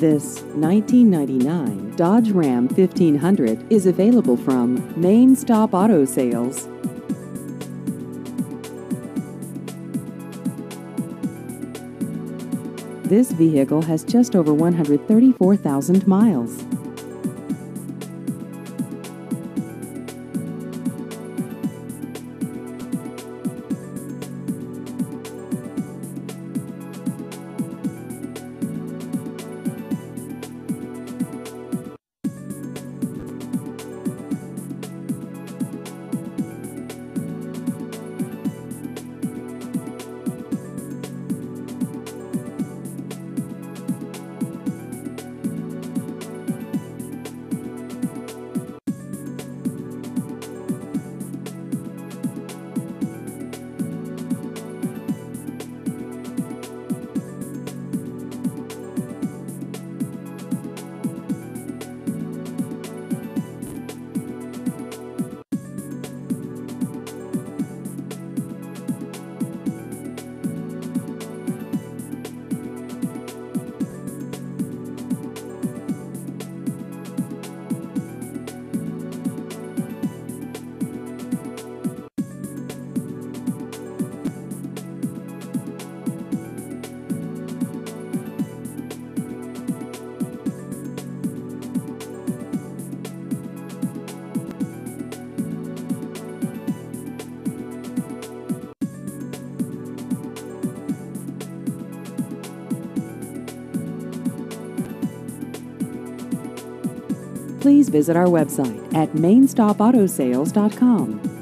This 1999 Dodge Ram 1500 is available from Main Stop Auto Sales. This vehicle has just over 134,000 miles. Please visit our website at mainstopautosales.com.